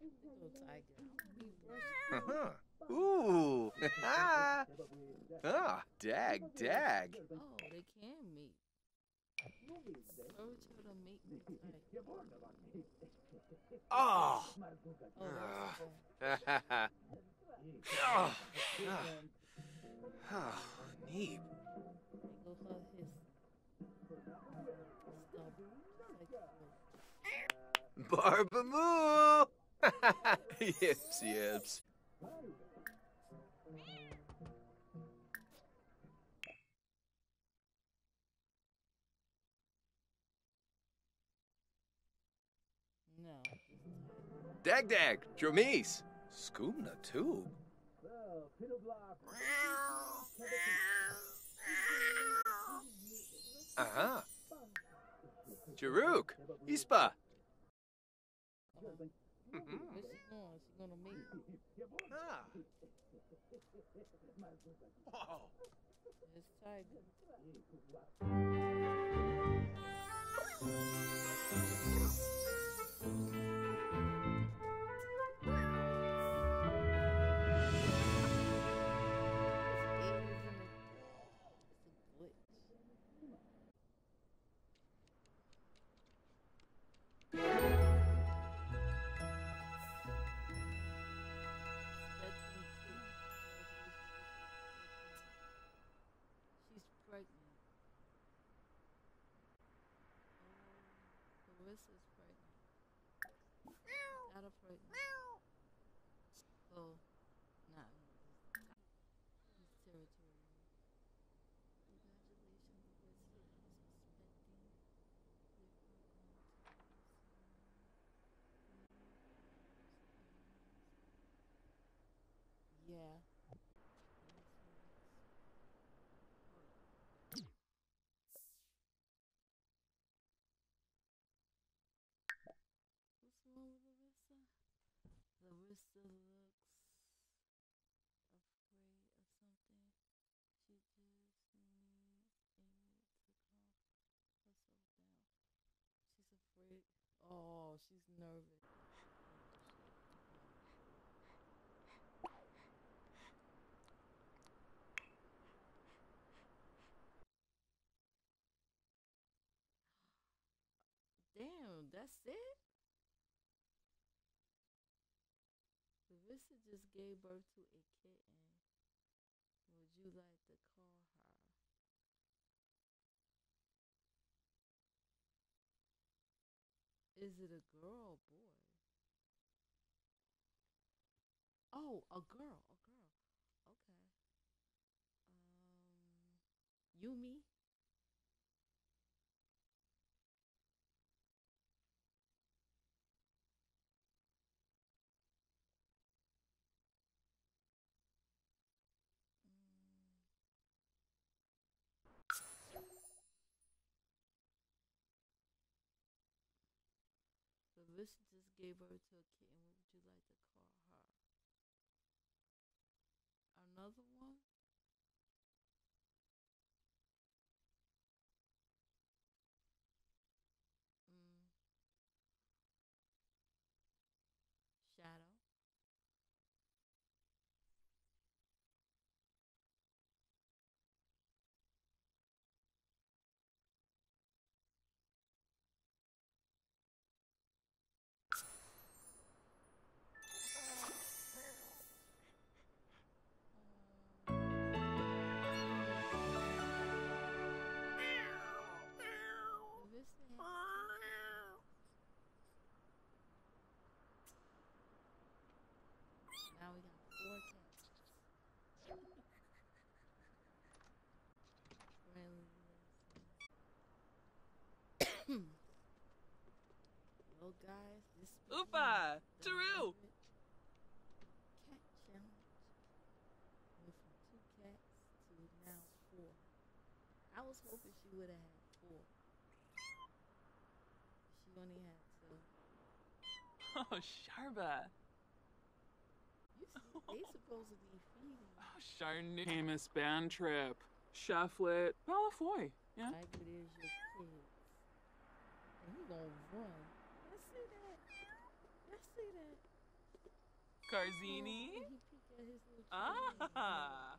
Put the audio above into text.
Little tiger. Uh-huh. Ooh. ah, dag, dag. Oh, they can meet. Urge her to meet Oh. oh, Ah. oh, oh, neep. Go hug his stump. Like, Barbamoo. yips, yips. no. Dag, dag. Dromise. Scoomna tube. Uh-huh. Jaruk. Ispa. Where's she going? She gonna meet Ah. Whoa. his tiger. Got her pregnant. Oh, not territorial. Congratulations, Carissa is expecting. We are going to Yeah. Larissa looks afraid of something. She just needs Amy to calm herself down. She's afraid. Oh, she's nervous. Damn, that's it? Just gave birth to a kitten. Would you like to call her? Is it a girl or boy? Oh, a girl, a girl. Okay. Um, Yumi. Larissa just gave birth to a kitten. Would you like to call Now we got four cats. well, guys, this. Cat challenge. Went from two cats to now four. I was hoping she would have had four. She only had two. Oh, Sharba! You they supposed to be feeding. Oh, Charney. Famous band trip. Cheflet. Palafoy. Yeah. Like it is your kids. And he gonna run. Let's see that. Let's see that. Carzini. Oh, he peek at his little chin. Ah.